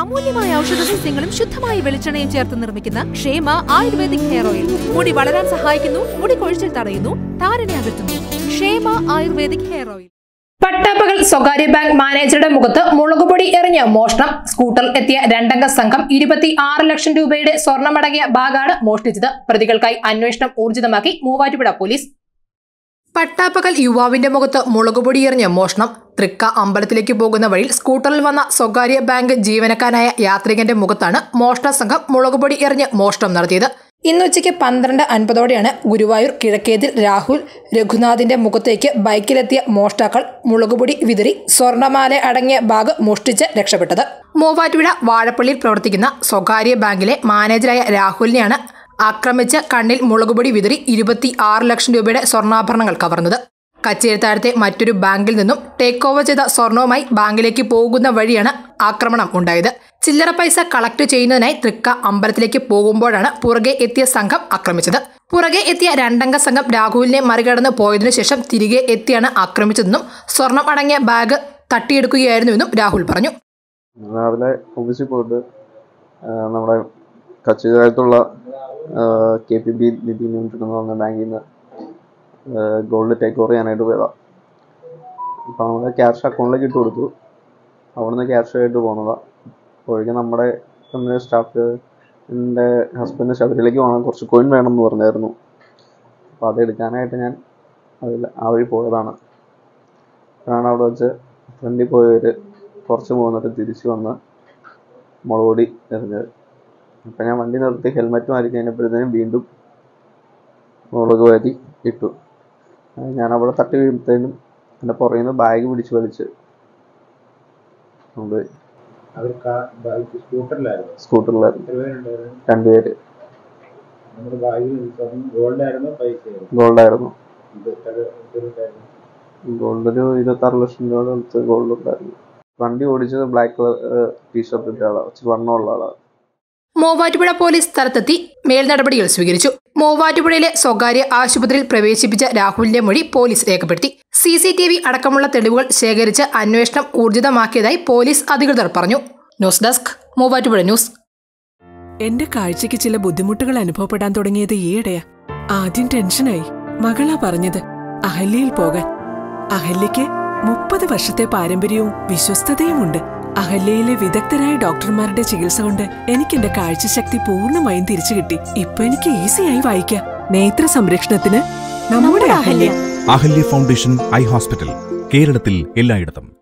അമൂല്യമായ ഔഷധ സസ്യങ്ങളും ശുദ്ധമായ വെളിച്ചെണ്ണയും ചേർത്ത് നിർമ്മിക്കുന്ന ക്ഷേമ ആയുർവേദിക് ഹെയർ ഓയിൽ. മുടി വളരാൻ സഹായിക്കുന്നു മുടി കൊഴിച്ചിൽ തടയുന്നു താരനെ അകറ്റുന്നു. ക്ഷേമ ആയുർവേദിക് ഹെയർ ഓയിൽ. പട്ടാപ്പകൽ സ്വകാര്യ ബാങ്ക് മാനേജറുടെ മുഖത്ത് മുളകുപൊടി എറിഞ്ഞ മോഷണം. സ്കൂട്ടറിൽ എത്തിയ രണ്ടംഗ സംഘം ഇരുപത്തി ആറ് ലക്ഷം രൂപയുടെ സ്വർണമടങ്ങിയ ബാഗാണ് മോഷ്ടിച്ചത്. പ്രതികൾക്കായി അന്വേഷണം ഊർജിതമാക്കി മൂവാറ്റുപുഴ പോലീസ്. പട്ടാപ്പകൽ യുവാവിന്റെ മുഖത്ത് മുളകുപൊടി എറിഞ്ഞ മോഷണം. തൃക്ക അമ്പലത്തിലേക്ക് പോകുന്ന വഴിയിൽ സ്കൂട്ടറിൽ വന്ന സ്വകാര്യ ബാങ്ക് ജീവനക്കാരനായ യാത്രികന്റെ മുഖത്താണ് മോഷണ സംഘം മുളകുപൊടി എറിഞ്ഞ് മോഷണം നടത്തിയത്. ഇന്ന് ഉച്ചയ്ക്ക് പന്ത്രണ്ട് അൻപതോടെയാണ് ഗുരുവായൂർ കിഴക്കേതിൽ രാഹുൽ രഘുനാഥിന്റെ മുഖത്തേക്ക് ബൈക്കിലെത്തിയ മോഷ്ടാക്കൾ മുളകുപൊടി വിതറി സ്വർണമാല അടങ്ങിയ ബാഗ് മോഷ്ടിച്ച് രക്ഷപ്പെട്ടത്. മൂവാറ്റുപുഴ വാഴപ്പള്ളിയിൽ പ്രവർത്തിക്കുന്ന സ്വകാര്യ ബാങ്കിലെ മാനേജറായ രാഹുലിനെയാണ് ആക്രമിച്ച് കണ്ണിൽ മുളകുപൊടി വിതറി ഇരുപത്തി ആറ് ലക്ഷം രൂപയുടെ സ്വർണാഭരണങ്ങൾ കവർന്നത്. കച്ചേരിത്താഴത്തെ മറ്റൊരു ബാങ്കിൽ നിന്നും ടേക്ക് ഓവർ ചെയ്ത സ്വർണവുമായി ബാങ്കിലേക്ക് പോകുന്ന വഴിയാണ് ആക്രമണം ഉണ്ടായത്. ചില്ലറ പൈസ കളക്ട് ചെയ്യുന്നതിനായി തൃക്ക അമ്പലത്തിലേക്ക് പോകുമ്പോഴാണ് പുറകെ എത്തിയ സംഘം ആക്രമിച്ചത്. പുറകെ എത്തിയ രണ്ടംഗ സംഘം രാഹുലിനെ മറികടന്ന് പോയതിനു ശേഷം തിരികെ എത്തിയാണ് ആക്രമിച്ചതെന്നും സ്വർണം അടങ്ങിയ ബാഗ് തട്ടിയെടുക്കുകയായിരുന്നുവെന്നും രാഹുൽ പറഞ്ഞു. രാവിലെ ഓഫീസിൽ പോയിട്ട് നമ്മുടെ കച്ചിതായത്തുള്ള K P B Nidhi limited പറഞ്ഞ ബാങ്കിൽ നിന്ന് ഗോൾഡ് ടേക്ക് ഓവർ ചെയ്യാനായിട്ട് പോയതാണ് അപ്പോൾ നമ്മൾ ക്യാഷ് അക്കൗണ്ടിലേക്ക് ഇട്ട് കൊടുത്തു. അവിടുന്ന് ക്യാഷ് ആയിട്ട് പോകുന്നതാണ് അപ്പോഴേക്കും നമ്മുടെ കമ്പനി സ്റ്റാഫ് എന്റെ ഹസ്ബൻഡ് ശബരിലേക്ക് പോകണം കുറച്ച് കോയിൻ വേണം എന്ന് പറഞ്ഞായിരുന്നു. അപ്പോൾ അത് എടുക്കാനായിട്ട് ഞാൻ അതിൽ ആ വഴി പോയതാണ്. അപ്പോഴാണ് അവിടെ വെച്ച് ഫ്രണ്ടിൽ പോയവർ കുറച്ച് പോകുന്നിട്ട് തിരിച്ചു വന്ന് മുളകൊടി എറിഞ്ഞത് അപ്പം ഞാൻ വണ്ടി നിർത്തി ഹെൽമെറ്റ് മാറി കഴിഞ്ഞപ്പോഴത്തേനും വീണ്ടും മുളക് വാരി ഇട്ടു. ഞാൻ അവിടെ തട്ടി വീഴുമ്പോഴത്തേനും എന്റെ പുറകിൽ നിന്ന് ബാഗ് പിടിച്ച് വലിച്ച് കൊണ്ടുപോയി. സ്കൂട്ടറിലായിരുന്നു. രണ്ടുപേര് ഗോൾഡായിരുന്നു ഗോൾഡ് ഒരു ഇരുപത്താറ് ലക്ഷം രൂപയുടെ അടുത്ത് ഗോൾഡ് ഉണ്ടായിരുന്നു വണ്ടി ഓടിച്ചത് ബ്ലാക്ക് കളർ ടീഷർട്ട് ഇട്ട ആളാണ് വണ്ണമുള്ള ആളാണ് മൂവാറ്റുപുഴ പോലീസ് സ്ഥലത്തെത്തി മേൽനടപടികൾ സ്വീകരിച്ചു. മൂവാറ്റുപുഴയിലെ സ്വകാര്യ ആശുപത്രിയിൽ പ്രവേശിപ്പിച്ച രാഹുലിന്റെ മൊഴി പോലീസ് രേഖപ്പെടുത്തി. സി സി ടി വി അടക്കമുള്ള തെളിവുകൾ ശേഖരിച്ച് അന്വേഷണം ഊർജിതമാക്കിയതായി പോലീസ് അധികൃതർ പറഞ്ഞു. News desk Muvattupuzha news. എന്റെ കാഴ്ചയ്ക്ക് ചില ബുദ്ധിമുട്ടുകൾ അനുഭവപ്പെടാൻ തുടങ്ങിയത് ഈയിടെയാ. ആദ്യം ടെൻഷനായി. മകളാ പറഞ്ഞത് അഹല്യയിൽ പോകാൻ. അഹല്യയ്ക്ക് മുപ്പത് വർഷത്തെ പാരമ്പര്യവും വിശ്വസ്തതയുമുണ്ട്. അഹല്യയിലെ വിദഗ്ധരായ ഡോക്ടർമാരുടെ ചികിത്സ കൊണ്ട് എനിക്ക് എന്റെ കാഴ്ചശക്തി പൂർണമായും തിരിച്ചു കിട്ടി. ഇപ്പൊ എനിക്ക് ഈസിയായി വായിക്കാം. നേത്ര സംരക്ഷണത്തിന് നമ്മുടെ Ahalya. Ahalya foundation eye hospital കേരളത്തിൽ എല്ലായിടത്തും.